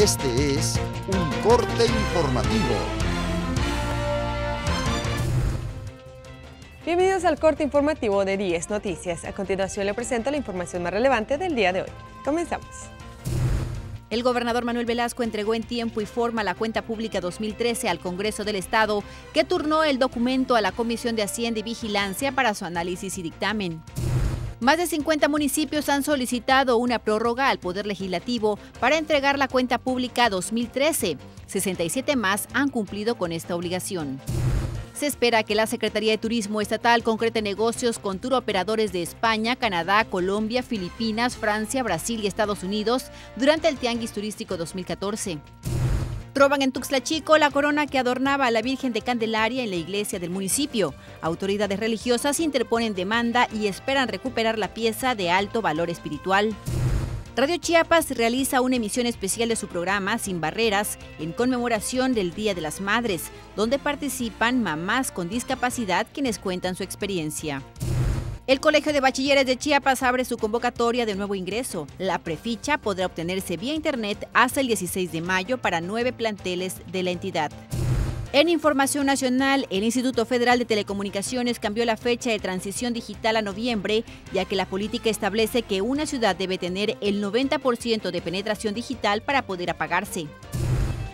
Este es un corte informativo. Bienvenidos al corte informativo de 10 Noticias. A continuación le presento la información más relevante del día de hoy. Comenzamos. El gobernador Manuel Velasco entregó en tiempo y forma la cuenta pública 2013 al Congreso del Estado, que turnó el documento a la Comisión de Hacienda y Vigilancia para su análisis y dictamen. Más de 50 municipios han solicitado una prórroga al Poder Legislativo para entregar la cuenta pública 2013. 67 más han cumplido con esta obligación. Se espera que la Secretaría de Turismo Estatal concrete negocios con turoperadores de España, Canadá, Colombia, Filipinas, Francia, Brasil y Estados Unidos durante el Tianguis Turístico 2014. Troban en Tuxtla Chico la corona que adornaba a la Virgen de Candelaria en la iglesia del municipio. Autoridades religiosas interponen demanda y esperan recuperar la pieza de alto valor espiritual. Radio Chiapas realiza una emisión especial de su programa Sin Barreras en conmemoración del Día de las Madres, donde participan mamás con discapacidad quienes cuentan su experiencia. El Colegio de Bachilleres de Chiapas abre su convocatoria de nuevo ingreso. La preficha podrá obtenerse vía internet hasta el 16 de mayo para nueve planteles de la entidad. En información nacional, el Instituto Federal de Telecomunicaciones cambió la fecha de transición digital a noviembre, ya que la política establece que una ciudad debe tener el 90% de penetración digital para poder apagarse.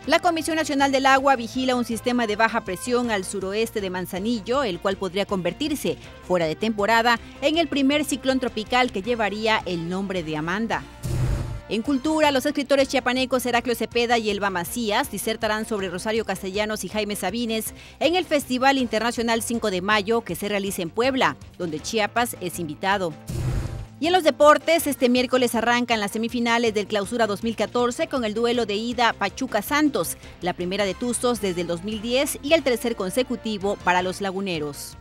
La Comisión Nacional del Agua vigila un sistema de baja presión al suroeste de Manzanillo, el cual podría convertirse, fuera de temporada, en el primer ciclón tropical que llevaría el nombre de Amanda. En cultura, los escritores chiapanecos Heraclio Cepeda y Elba Macías disertarán sobre Rosario Castellanos y Jaime Sabines en el Festival Internacional 5 de Mayo que se realiza en Puebla, donde Chiapas es invitado. Y en los deportes, este miércoles arrancan las semifinales del Clausura 2014 con el duelo de ida Pachuca Santos, la primera de Tuzos desde el 2010 y el tercer consecutivo para los laguneros.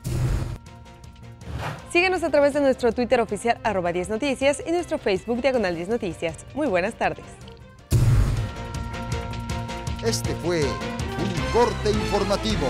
Síguenos a través de nuestro Twitter oficial arroba 10 Noticias y nuestro Facebook Diagonal 10 Noticias. Muy buenas tardes. Este fue un corte informativo